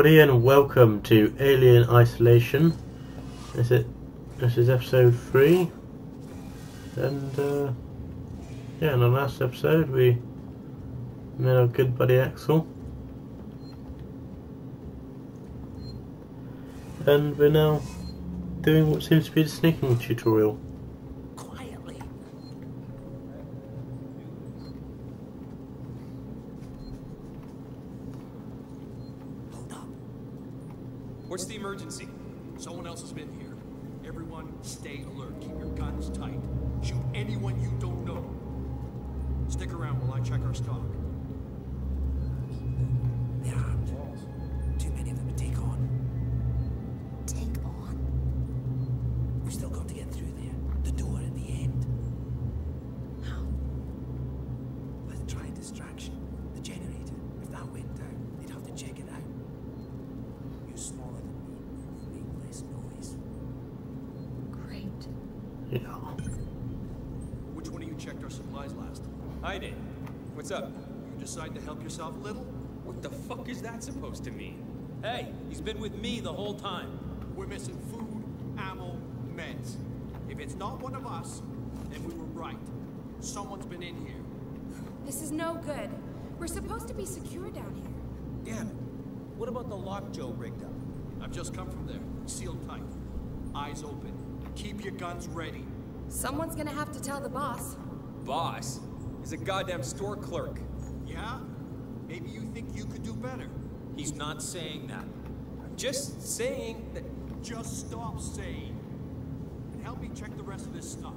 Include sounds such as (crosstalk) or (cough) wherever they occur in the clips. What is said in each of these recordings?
Everybody and welcome to Alien Isolation. Is it this is episode three. And uh, yeah, in the last episode we met our good buddy Axel. And we're now doing what seems to be the sneaking tutorial. What's the emergency? Someone else has been here. Everyone, stay alert. Keep your guns tight. Shoot anyone you don't know. Stick around while I check our stock. Is that supposed to mean? Hey, he's been with me the whole time. We're missing food, ammo, meds. If it's not one of us, then we were right. Someone's been in here. This is no good. We're supposed to be secure down here. Damn it. What about the lock Joe rigged up? I've just come from there. Sealed tight. Eyes open. Keep your guns ready. Someone's gonna have to tell the boss. Boss? He's a goddamn store clerk. Yeah? Maybe you think you could do better. He's not saying that. I'm just saying that Just stop saying. And help me check the rest of this stuff.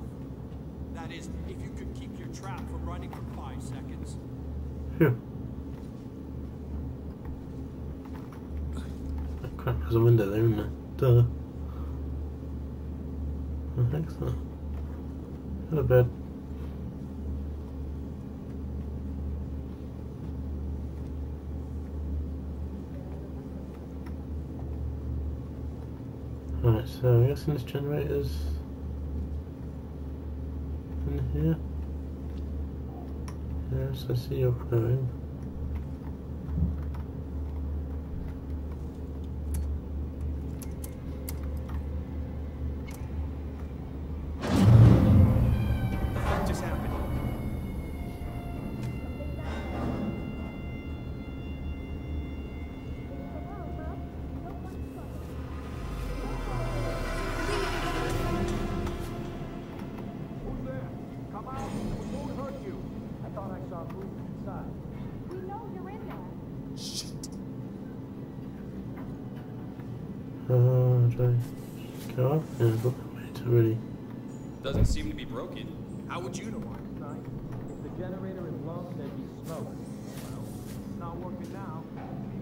That is, if you could keep your trap from running for five seconds. Yeah. That crap has a window there, isn't it? Duh. Oh, excellent. Hello, bed. Right, so I'm guessing this generator's in here. Yes, I see you're going. Thought I saw movement inside. We know you're in there. Uh, do I just go up? Yeah, I've got to really. Doesn't seem to be broken. How would you know, Einstein? If the generator is low, there'd be smoke. Well, it's not working now.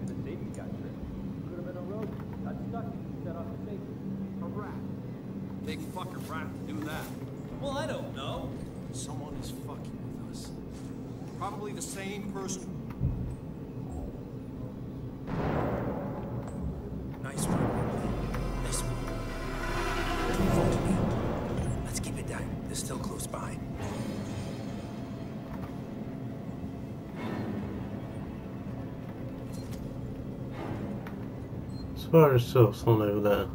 Even the safety got tripped. Could have been a rodent. Got stuck. Set off the safety. A rat. Big fucking rat to do that. Well, I don't know. Someone is fucking with us. Probably the same person. Nice one. Ripley. This one. Follow me. Let's keep it down. They're still close by. Swear there's still someone over there.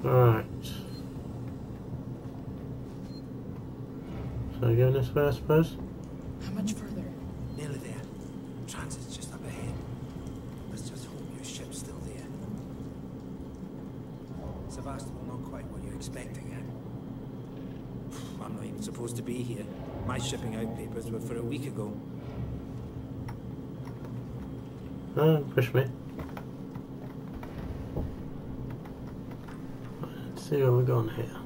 Right. So going this way, I suppose? How much further? Nearly there. Transit's just up ahead. Let's just hope your ship's still there. Sevastopol, not quite what you're expecting, eh? (sighs) I'm not even supposed to be here. My shipping out papers were for a week ago. Oh, push me. Let's see where we're going here.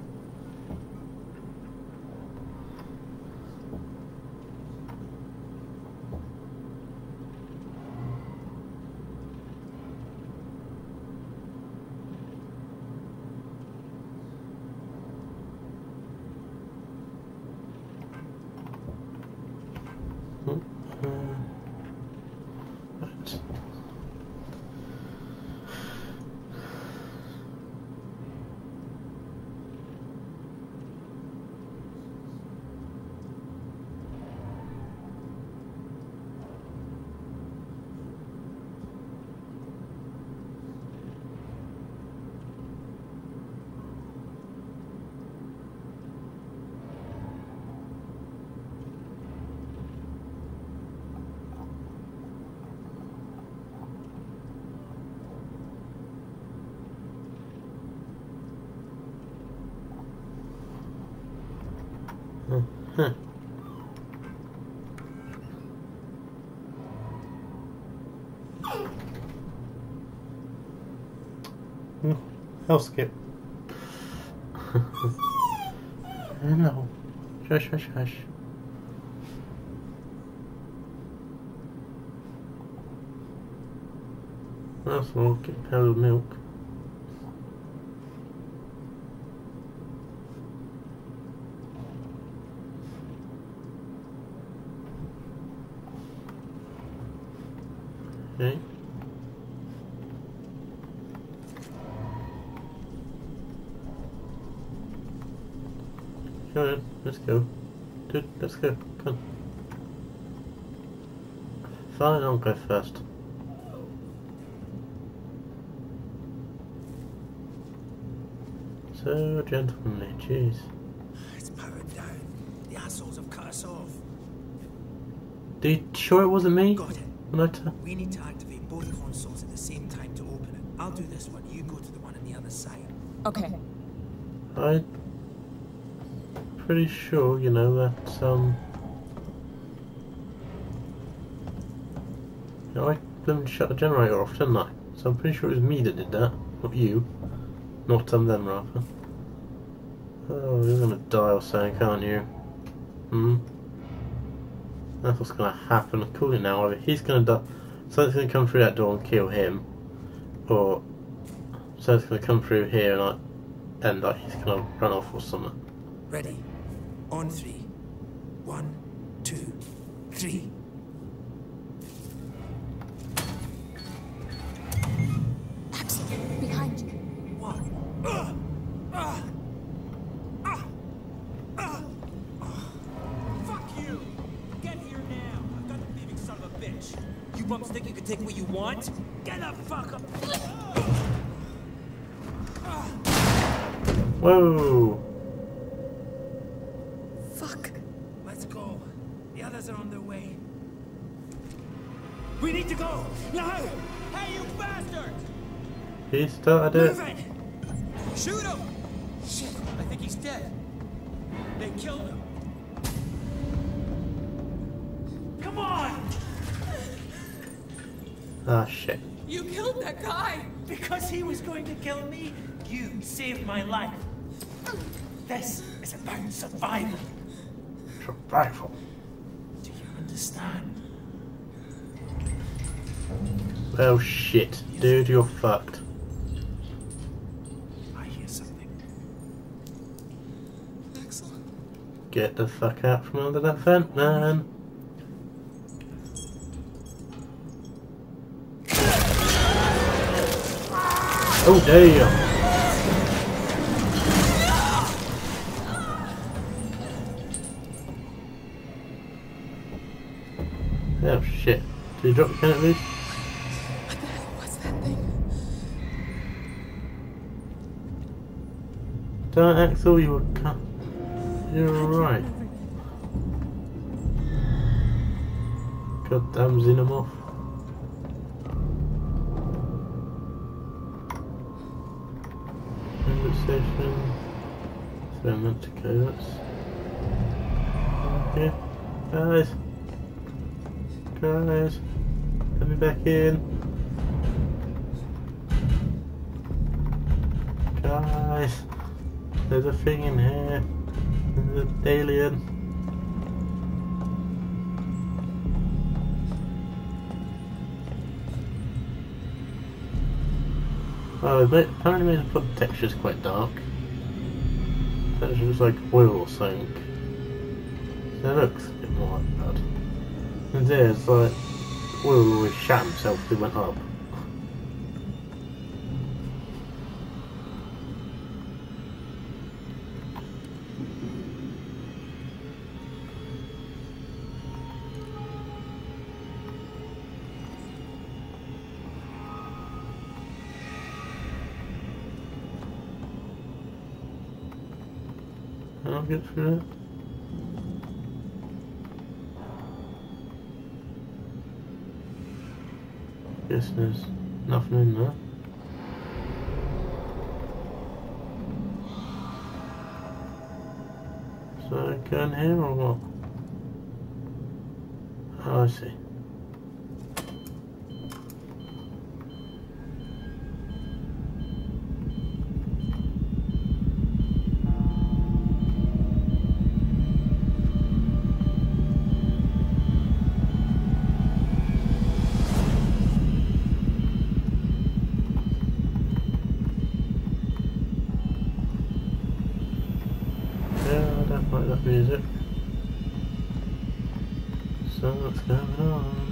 Huh. Hmm, I'll skip. no. Hush, hush, shush. That's all. Get of milk. Okay. Come on, let's go. Dude, let's go. Come on. Fine, I'll go first. So gentlemanly, jeez. It's powered down. The assholes have cut us off. Are you sure it wasn't me? Got it. When I t- We need to activate both consoles at the same time to open it. I'll do this one. You go to the one on the other side. Okay. I'm pretty sure, you know, that, um... You know, I them shut the generator off, didn't I? So I'm pretty sure it was me that did that, not you. Not um, them, rather. Oh, you're gonna die or something, can't you? Hmm? That's what's gonna happen. Cool it now, either he's gonna die, something's gonna come through that door and kill him, or something's gonna come through here and I, and like he's gonna run off or something. Ready? On three. One, two, three. Axel, behind you. What? Ugh! Ah! Ah! Ah! Fuck you! Get here now! I've got the thieving son of a bitch! You bums think you can take what you want? Get the fuck up! Whoa! Fuck. Let's go. The others are on their way. We need to go! Now! Hey, you bastard! He started Move it. it! Shoot him! Shit, I think he's dead. They killed him. Come on! Ah shit. You killed that guy! Because he was going to kill me, you saved my life. This is about survival. Survival. Do you understand? Well shit. Dude, you're fucked. I hear something. Axel. Get the fuck out from under that vent, man. Oh damn! Oh shit. Did you drop the can at least? What's that thing? Don't Axel, you were You're alright. right. Goddamn Xenomorph. Railway station. So I'm meant to go, that's... Okay. Guys. Guys. Let me back in. Guys. There's a thing in here. There's an alien. Oh, they apparently the textures quite dark. That's just like oil or something. So it looks a bit more like that. And there's like oil shat himself if he went up. I'll get through it. Guess there's nothing in there. So I go here or what? Oh, I see. Yeah, I don't like that music. So what's going on?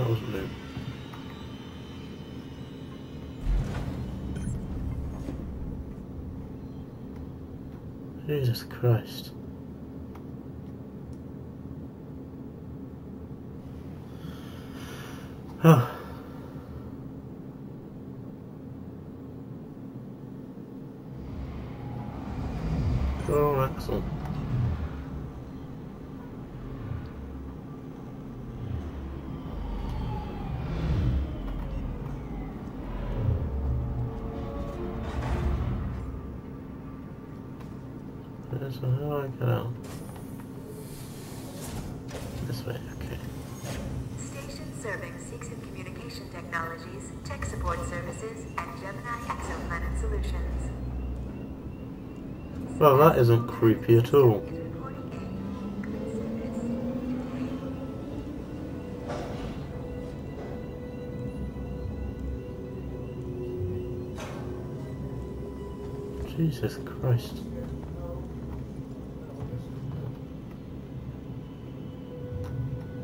It. Jesus Christ. Oh, Solutions. Well, that isn't creepy at all. Jesus Christ.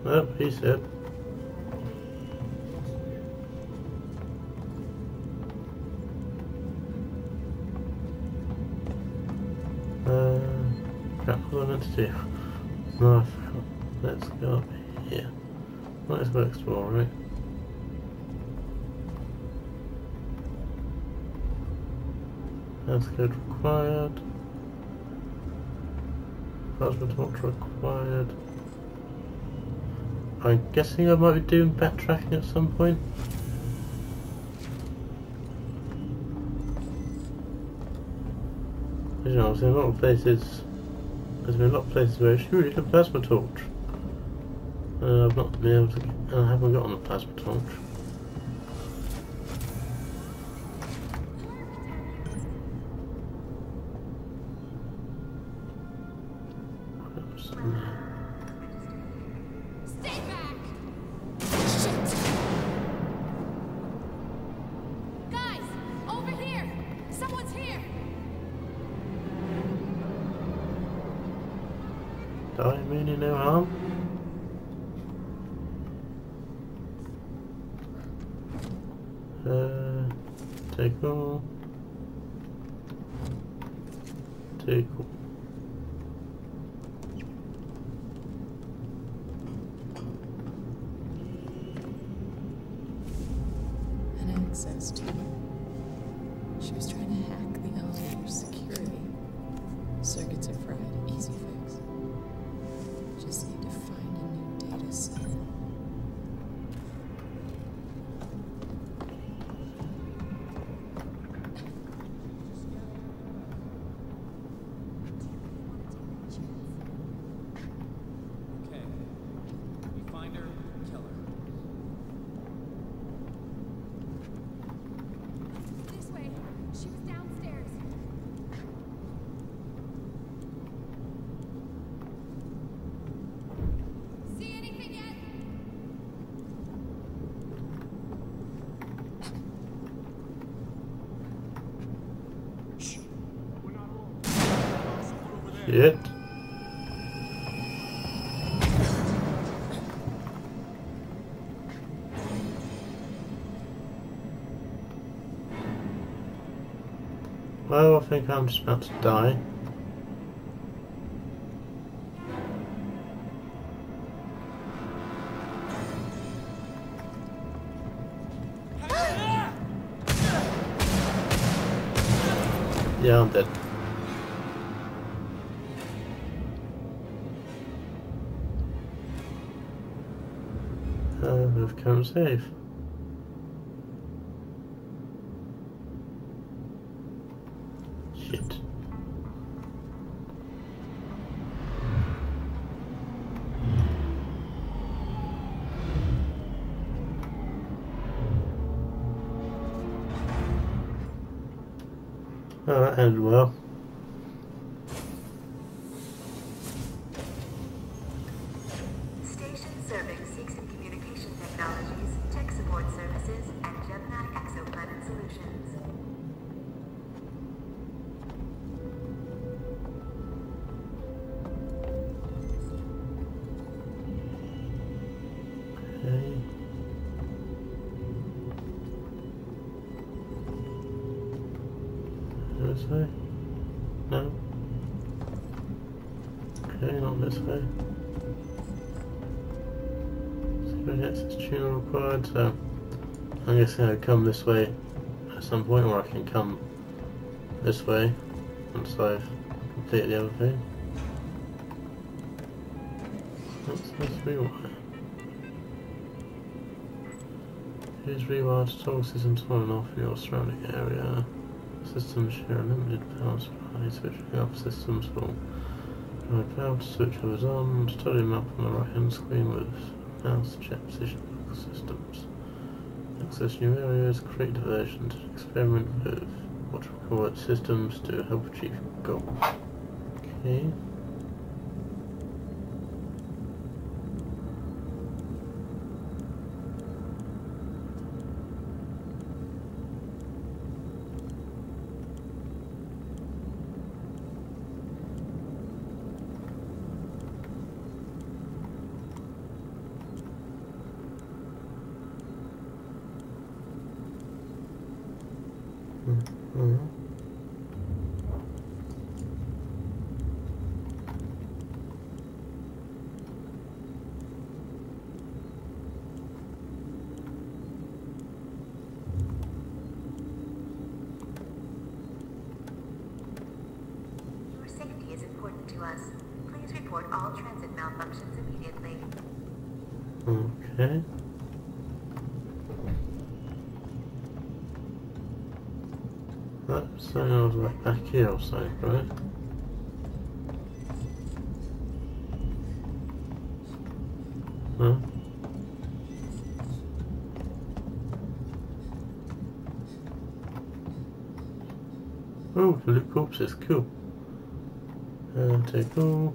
Well, he said. To. Let's go up here. Let's go explore, right? That's code required. Plasma torch required. I'm guessing I might be doing backtracking at some point. You know, there's a lot of places. There's been a lot of places where I shoot a plasma torch. And I've not been able to. I haven't gotten a plasma torch. I mean you no harm. Uh, take all. Take all. think I'm just about to die. Yeah, I'm dead. Uh, we've come safe. Way? No? Okay, not this way. So yes, it's tuner required, so I'm guessing I'll come this way at some point, or I can come this way once I've completed the other thing. What's this rewire? Use rewire to toggle systems on and off your surrounding area. Systems share a limited power supply, switching off systems will provide power to switch others on. Study map on the right hand screen with mouse check position systems. Access new areas, create diversions, experiment with what it systems to help achieve your goal. Okay. Mhm. Your safety is important to us. Please report all transit malfunctions immediately. Okay. That sounds like back here or something, right? Huh? Oh, the loot corpses, cool. Uh, take all.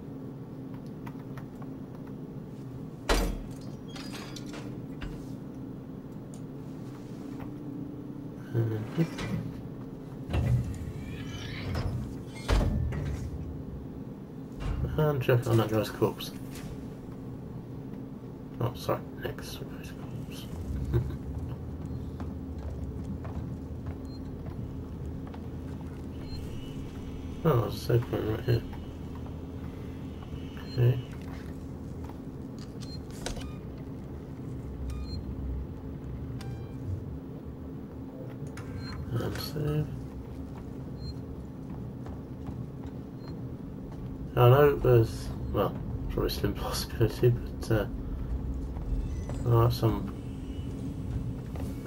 And check on that guy's corpse. Oh, sorry, next guy's corpse. (laughs) oh, there's a save point right here. Okay. And save. I know there's, well, probably a slim but uh, some,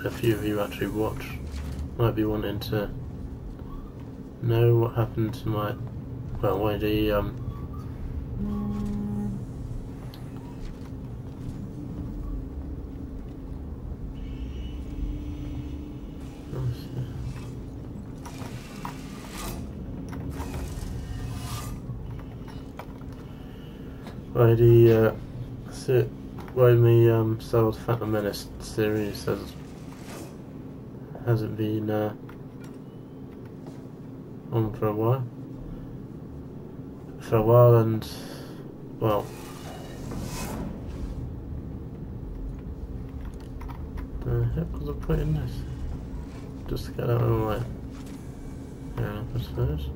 a few of you actually watch, might be wanting to know what happened to my, well, why the, um, Why the uh, why me um Wars Phantom Menace series has hasn't been uh, on for a while. For a while and well the heck was the point in this? Just to get out of the way. Yeah, I suppose.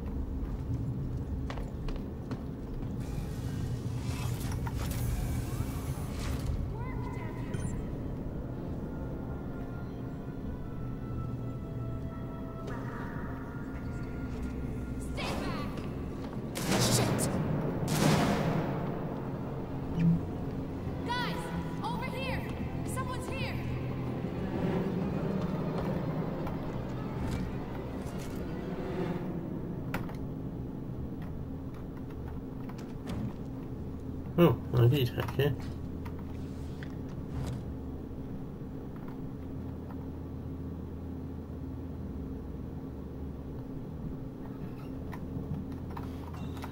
Oh, ID tag here.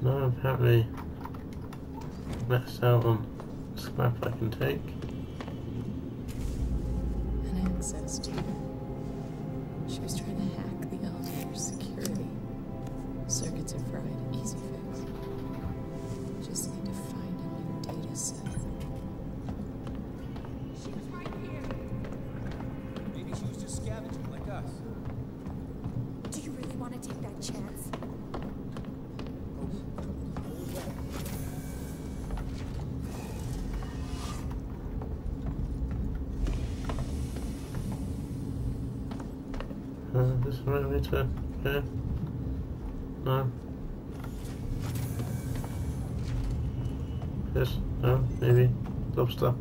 No, apparently that's out on scrap I can take. And access to. She was trying to hack the elevator security. Circuits are fried. Easy fix. Uh, this the right way to go? No. Yes, no, maybe. Lobster.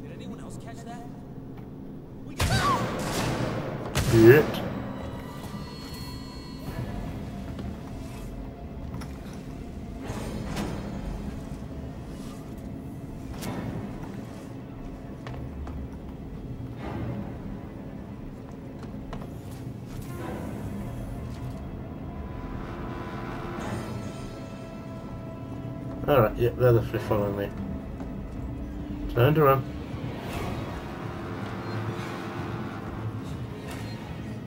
Did anyone else catch that? We Shit. Alright, yeah, they're definitely following me. Turn to run.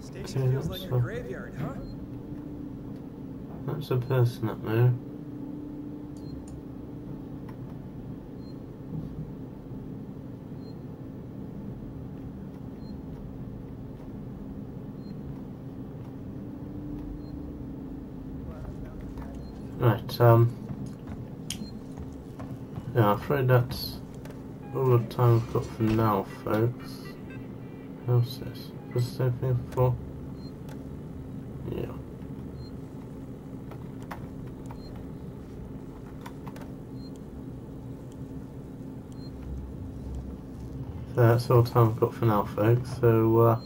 Station Yeah, feels like a so- graveyard, huh? that's a person up there. Right, um. Yeah, I'm afraid that's all the time we've got for now, folks. How's this? Was the same thing before? Yeah. So that's all the time we've got for now, folks. So, uh,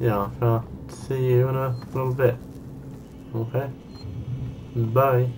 yeah, I'll see you in a little bit. Okay? Bye.